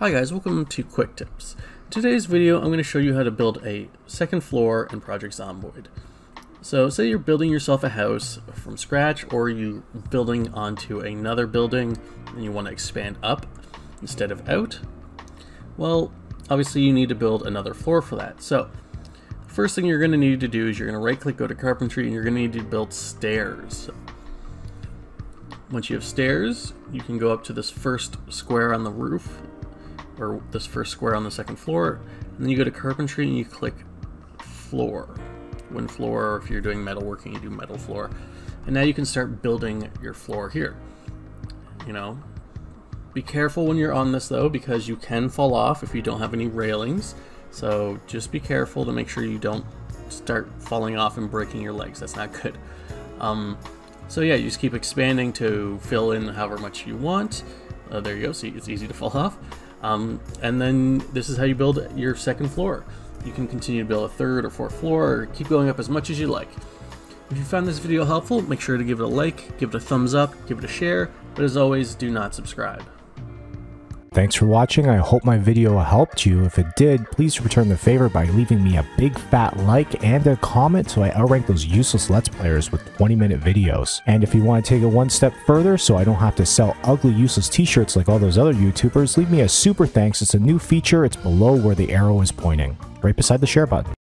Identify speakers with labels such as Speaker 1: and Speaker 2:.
Speaker 1: Hi guys, welcome to Quick Tips. In today's video I'm going to show you how to build a second floor in Project Zomboid. So say you're building yourself a house from scratch or you are building onto another building and you want to expand up instead of out. Well, obviously you need to build another floor for that. So the first thing you're going to need to do is you're going to right click, go to carpentry, and you're going to need to build stairs. Once you have stairs, you can go up to this first square on the roof or this first square on the second floor, and then you go to carpentry and you click floor. When floor, or if you're doing metal working, you do metal floor. And now you can start building your floor here. You know, be careful when you're on this though, because you can fall off if you don't have any railings. So just be careful to make sure you don't start falling off and breaking your legs. That's not good. Um, so yeah, you just keep expanding to fill in however much you want. Uh, there you go, see it's easy to fall off. Um, and then this is how you build your second floor. You can continue to build a third or fourth floor, or keep going up as much as you like. If you found this video helpful, make sure to give it a like, give it a thumbs up, give it a share, but as always, do not subscribe.
Speaker 2: Thanks for watching, I hope my video helped you. If it did, please return the favor by leaving me a big fat like and a comment so I outrank those useless Let's Players with 20 minute videos. And if you want to take it one step further so I don't have to sell ugly useless t-shirts like all those other YouTubers, leave me a super thanks. It's a new feature, it's below where the arrow is pointing, right beside the share button.